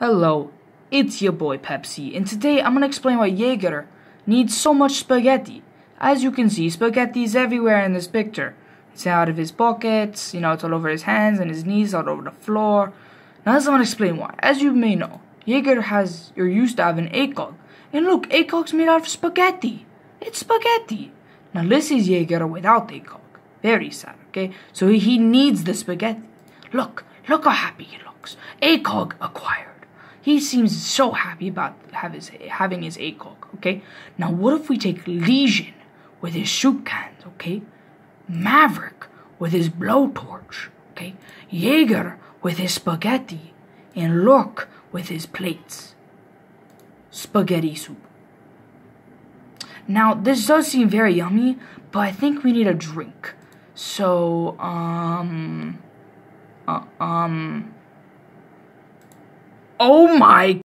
Hello, it's your boy Peqsi, and today I'm gonna explain why Jaeger needs so much spaghetti. As you can see, spaghetti is everywhere in this picture. It's out of his pockets, you know, it's all over his hands and his knees, all over the floor. Now, I'm gonna explain why. As you may know, Jaeger has, you're used to having an ACOG. And look, ACOG's made out of spaghetti. It's spaghetti. Now, this is Jaeger without ACOG. Very sad, okay? So he needs the spaghetti. Look, look how happy he looks. ACOG acquired. He seems so happy about his, having his ACOG, okay? Now, what if we take Lesion with his soup cans, okay? Maverick with his blowtorch, okay? Jaeger with his spaghetti, and Rook with his plates. Spaghetti soup. Now, this does seem very yummy, but I think we need a drink. So, um, uh, um, Oh my